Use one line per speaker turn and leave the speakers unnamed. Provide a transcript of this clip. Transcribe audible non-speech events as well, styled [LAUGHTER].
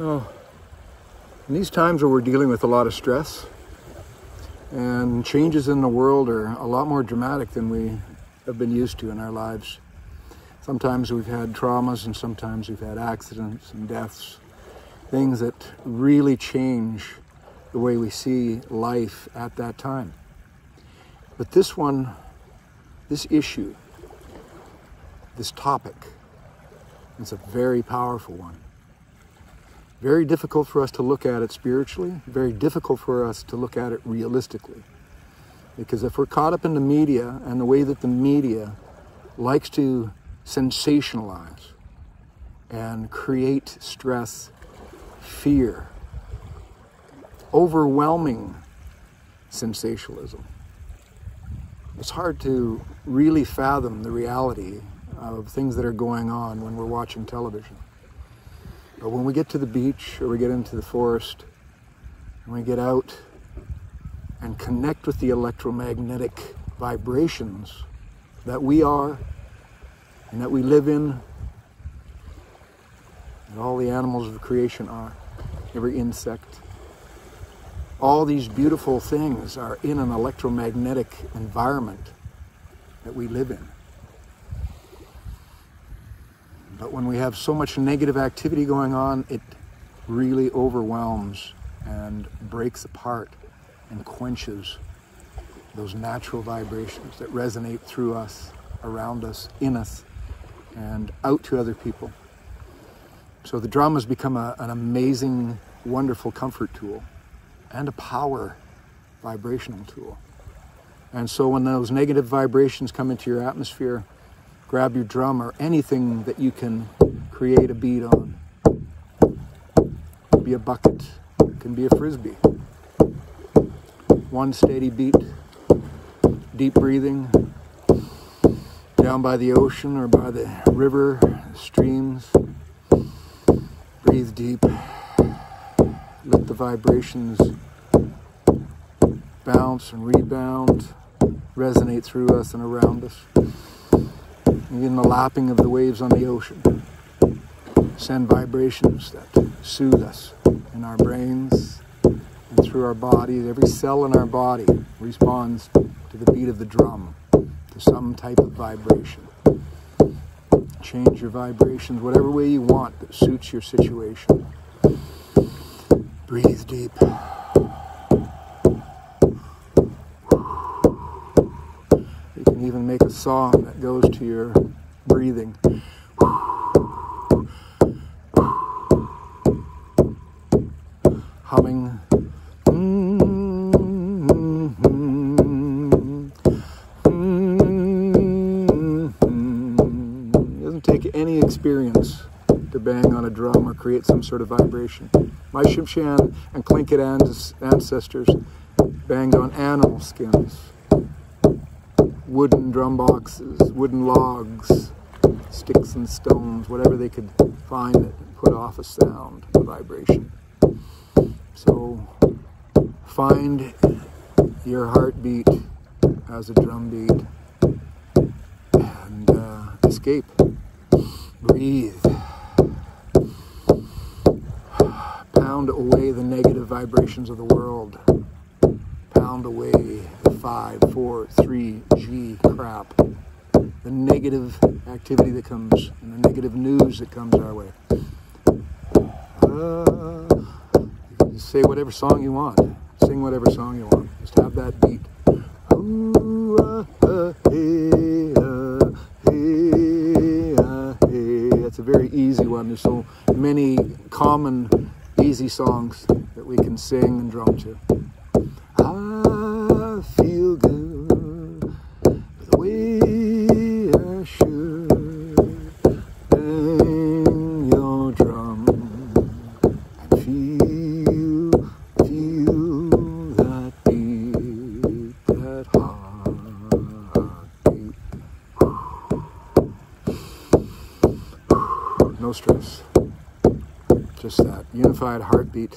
Oh, in these times where we're dealing with a lot of stress and changes in the world are a lot more dramatic than we have been used to in our lives. Sometimes we've had traumas and sometimes we've had accidents and deaths, things that really change the way we see life at that time. But this one, this issue, this topic, is a very powerful one. Very difficult for us to look at it spiritually, very difficult for us to look at it realistically. Because if we're caught up in the media and the way that the media likes to sensationalize and create stress, fear, overwhelming sensationalism, it's hard to really fathom the reality of things that are going on when we're watching television. But when we get to the beach or we get into the forest and we get out and connect with the electromagnetic vibrations that we are and that we live in, and all the animals of creation are, every insect, all these beautiful things are in an electromagnetic environment that we live in. But when we have so much negative activity going on, it really overwhelms and breaks apart and quenches those natural vibrations that resonate through us, around us, in us, and out to other people. So the drum has become a, an amazing, wonderful comfort tool and a power vibrational tool. And so when those negative vibrations come into your atmosphere, grab your drum or anything that you can create a beat on. Be a bucket, it can be a frisbee. One steady beat, deep breathing, down by the ocean or by the river, streams. Breathe deep. Let the vibrations bounce and rebound, resonate through us and around us. Even the lapping of the waves on the ocean send vibrations that soothe us in our brains and through our bodies. Every cell in our body responds to the beat of the drum, to some type of vibration. Change your vibrations whatever way you want that suits your situation. Breathe deep. Even make a song that goes to your breathing. Humming. It doesn't take any experience to bang on a drum or create some sort of vibration. My Tsimshian and Tlingit ancestors banged on animal skins wooden drum boxes, wooden logs, sticks and stones, whatever they could find that put off a sound, a vibration. So find your heartbeat as a drum beat and uh, escape. Breathe. Pound away the negative vibrations of the world. Away five, four, three, G crap. The negative activity that comes and the negative news that comes our way. Uh, say whatever song you want. Sing whatever song you want. Just have that beat. Uh, uh, hey, uh, hey, hey. That's a very easy one. There's so many common, easy songs that we can sing and drum to. I feel good the way I should. Bang your drum and feel, feel that beat, that [SIGHS] heartbeat. No stress, just that unified heartbeat.